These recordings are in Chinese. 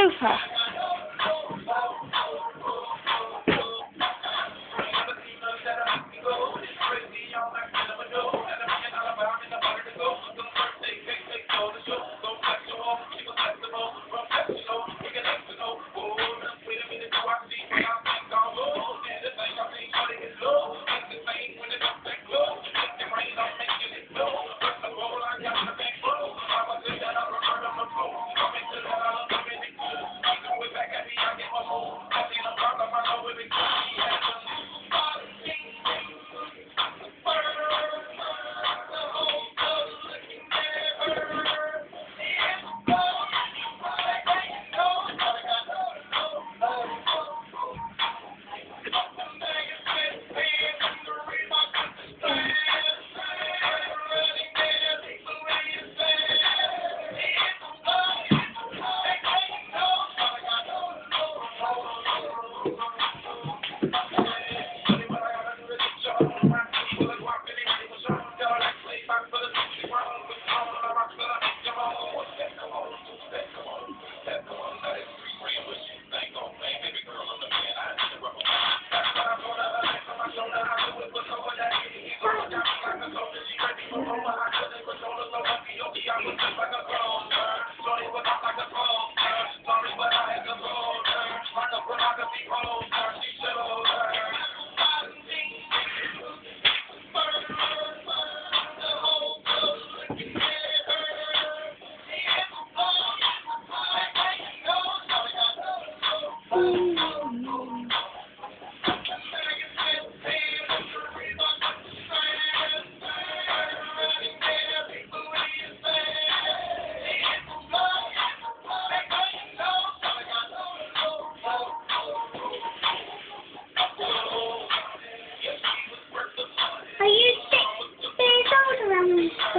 sofa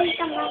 可以吗？